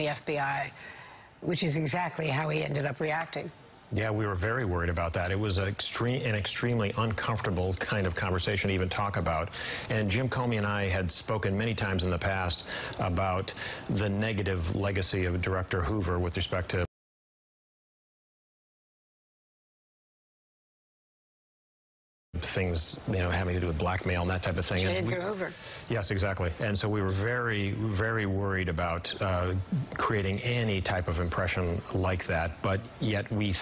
the FBI, which is exactly how he ended up reacting. Yeah, we were very worried about that. It was extreme, an extremely uncomfortable kind of conversation to even talk about. And Jim Comey and I had spoken many times in the past about the negative legacy of Director Hoover with respect to things, you know, having to do with blackmail and that type of thing. J. And we- Hoover. Yes, exactly. And so we were very, very worried about uh, creating any type of impression like that. But yet we,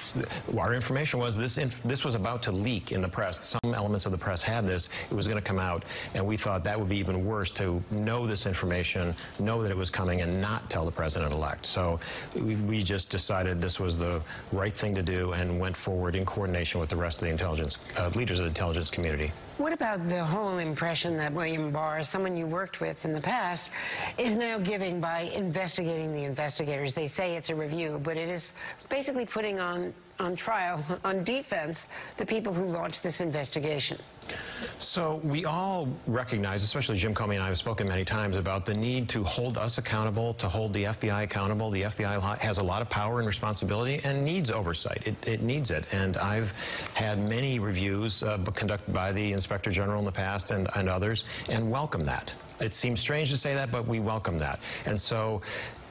our information was this, inf this was about to leak in the press. Some elements of the press had this. It was going to come out. And we thought that would be even worse to know this information, know that it was coming, and not tell the president-elect. So we, we just decided this was the right thing to do and went forward in coordination with the rest of the intelligence, uh, leaders of the intelligence community. What about the whole impression that William Barr, someone you worked with in the past, is now giving by investigating the investigators? They say it's a review, but it is basically putting on, on trial, on defense, the people who launched this investigation. So we all recognize, especially Jim Comey and I have spoken many times about the need to hold us accountable, to hold the FBI accountable. The FBI has a lot of power and responsibility and needs oversight. It, it needs it. And I've had many reviews uh, conducted by the Inspector General in the past and, and others and welcome that. It seems strange to say that, but we welcome that. And so,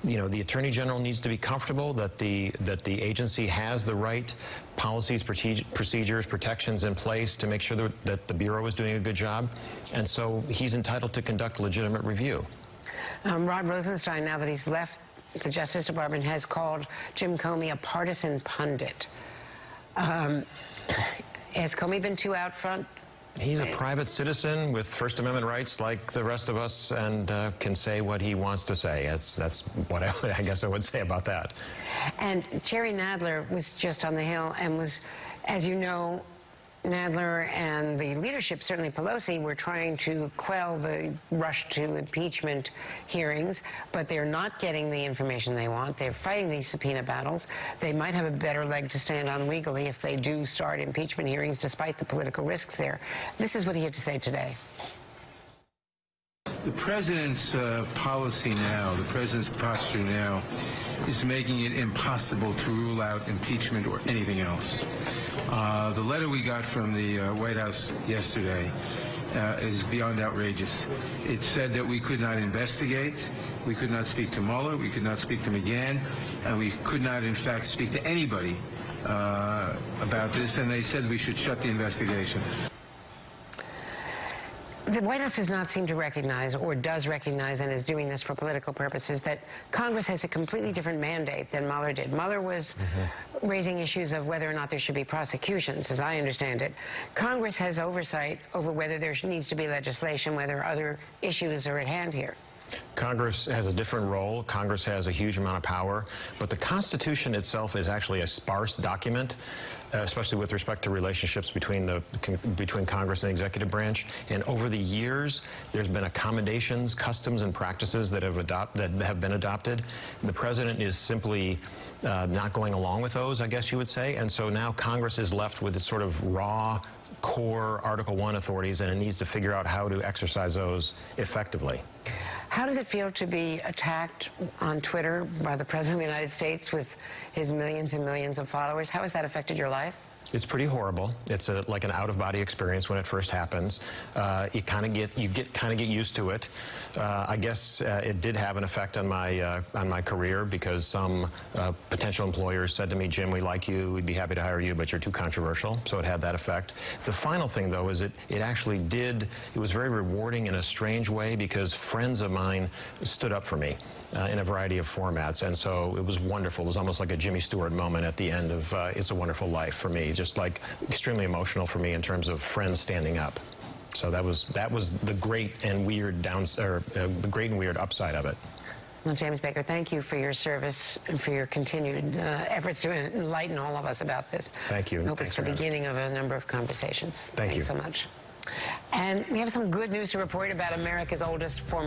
you know, the Attorney General needs to be comfortable that the that the agency has the right policies, procedures, protections in place to make sure that, that the Bureau is doing a good job. And so he's entitled to conduct legitimate review. Um, Rod Rosenstein, now that he's left the Justice Department, has called Jim Comey a partisan pundit. Um, has Comey been too out front He's a private citizen with First Amendment rights like the rest of us and uh, can say what he wants to say. That's, that's what I, I guess I would say about that. And Jerry Nadler was just on the Hill and was, as you know, Nadler and the leadership, certainly Pelosi, were trying to quell the rush to impeachment hearings, but they're not getting the information they want. They're fighting these subpoena battles. They might have a better leg to stand on legally if they do start impeachment hearings, despite the political risks there. This is what he had to say today. The president's uh, policy now, the president's posture now, is making it impossible to rule out impeachment or anything else. Uh, the letter we got from the uh, White House yesterday uh, is beyond outrageous. It said that we could not investigate, we could not speak to Mueller, we could not speak to McGahn, and we could not, in fact, speak to anybody uh, about this, and they said we should shut the investigation. The White House does not seem to recognize, or does recognize, and is doing this for political purposes, that Congress has a completely different mandate than Mueller did. Mueller was mm -hmm. raising issues of whether or not there should be prosecutions, as I understand it. Congress has oversight over whether there needs to be legislation, whether other issues are at hand here. Congress has a different role. Congress has a huge amount of power, but the Constitution itself is actually a sparse document, uh, especially with respect to relationships between the between Congress and the executive branch. And over the years, there's been accommodations, customs, and practices that have adopt that have been adopted. The president is simply uh, not going along with those, I guess you would say. And so now Congress is left with this sort of raw core Article 1 authorities, and it needs to figure out how to exercise those effectively. How does it feel to be attacked on Twitter by the President of the United States with his millions and millions of followers? How has that affected your life? It's pretty horrible. It's a, like an out-of-body experience when it first happens. Uh, you kind of get you get kind of get used to it. Uh, I guess uh, it did have an effect on my uh, on my career because some uh, potential employers said to me, "Jim, we like you. We'd be happy to hire you, but you're too controversial." So it had that effect. The final thing, though, is it it actually did. It was very rewarding in a strange way because friends of mine stood up for me uh, in a variety of formats, and so it was wonderful. It was almost like a Jimmy Stewart moment at the end of "It's a Wonderful Life" for me. Just like extremely emotional for me in terms of friends standing up. So that was that was the great and weird downs or uh, the great and weird upside of it. Well, James Baker, thank you for your service and for your continued uh, efforts to enlighten all of us about this. Thank you. I hope Thanks it's the beginning of a number of conversations. Thank Thanks you so much. And we have some good news to report about America's oldest former